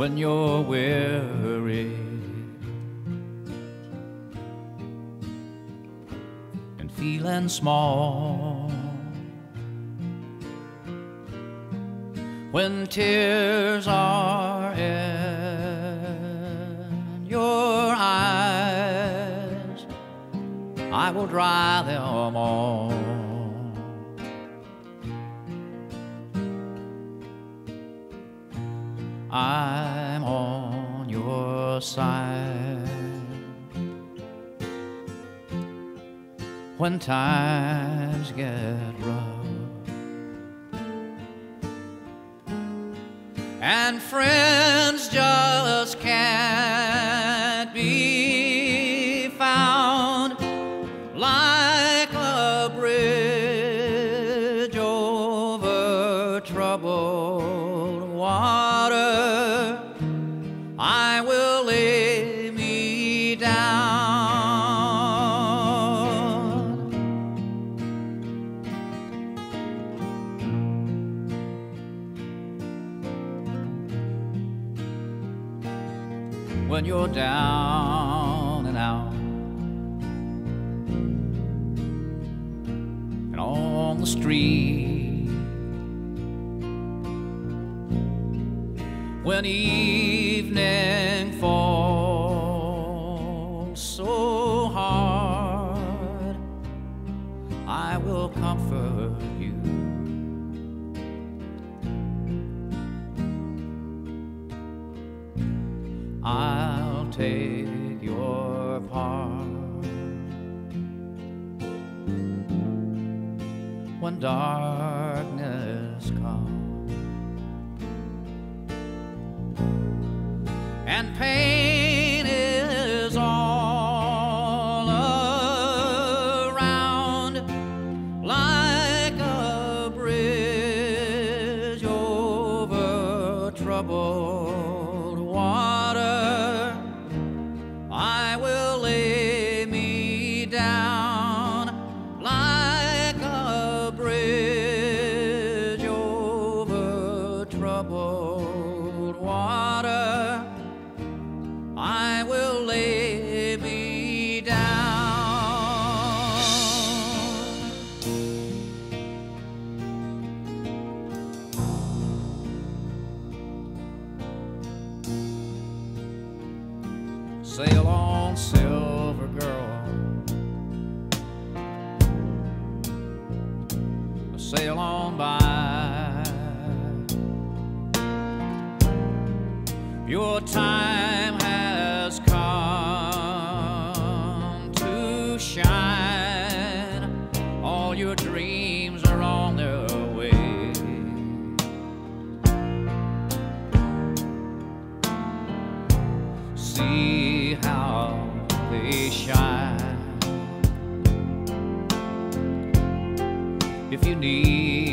when you're weary and feeling small. When tears are in your eyes, I will dry them all. I'm on your side. When times get rough and friends just can't be found like a bridge over troubled water. I will lay me down. When you're down and out and on the street. When evening falls so hard, I will comfort you. I'll take your part when darkness and pain is all around like a bridge over troubled water. Sail on, silver girl. Sail on by. Your time has come to shine. All your dreams are on their way. See they shine. If you need